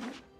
Yep.